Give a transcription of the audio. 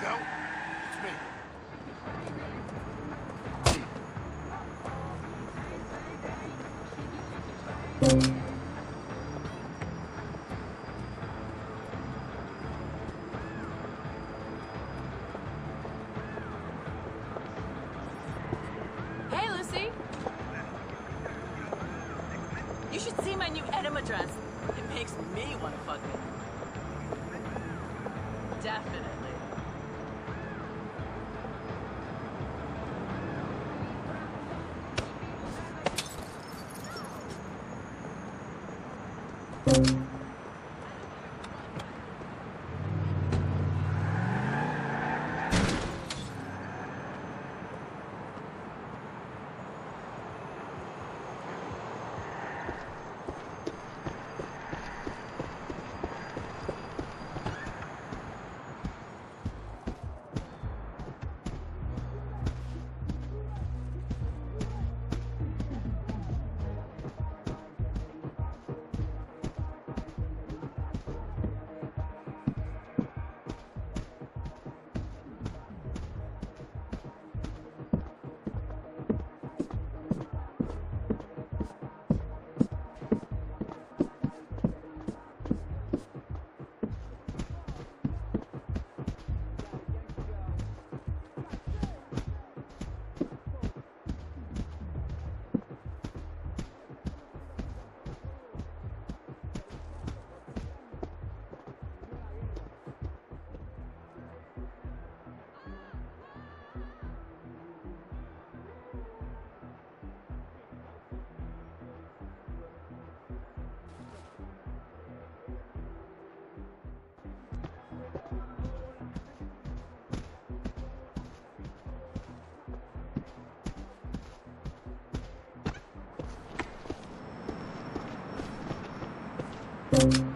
Joe, it's me. Hey, Lucy. You should see my new enema dress. It makes me want to fuck it. Definitely. You Run!